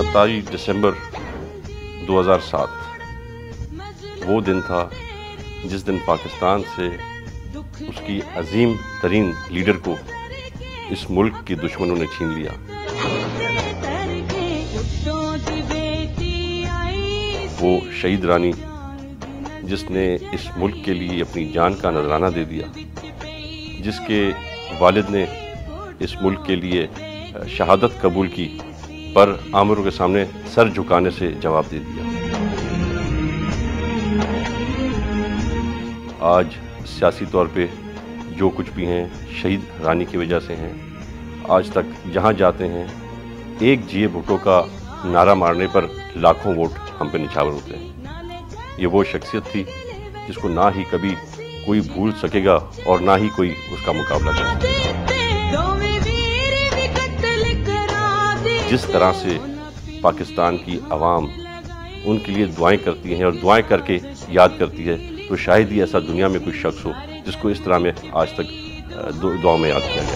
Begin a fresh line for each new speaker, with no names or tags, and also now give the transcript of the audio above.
27 दिसंबर 2007 वो दिन था जिस दिन पाकिस्तान से उसकी अजीम तरीन लीडर को इस मुल्क के दुश्मनों ने छीन लिया। वो शहीद रानी जिसने इस मुल्क के लिए अपनी जान का नजराना दे दिया, जिसके वालिद ने इस मुल्क के लिए शहादत कबूल की पर आमरों के सामने सर झुकाने से जवाब दे दिया। आज सियासी तौर पे जो कुछ भी हैं, शहीद रानी की वजह से हैं। आज तक जहाँ जाते हैं, एक जिए भुट्टो का नारा मारने पर लाखों वोट हम पे निछावर होते हैं। ये वो शख्सियत थी जिसको ना ही कभी कोई भूल सकेगा और ना ही कोई उसका मुकाबला कर सकेगा जिस तरह से पाकिस्तान की आवाम उनके लिए दुआएँ करती हैं और दुआएँ करके याद करती है तो शायद ही ऐसा दुनिया में कोई शख्स हो जिसको इस तरह में आज तक दुआ में याद किया गया।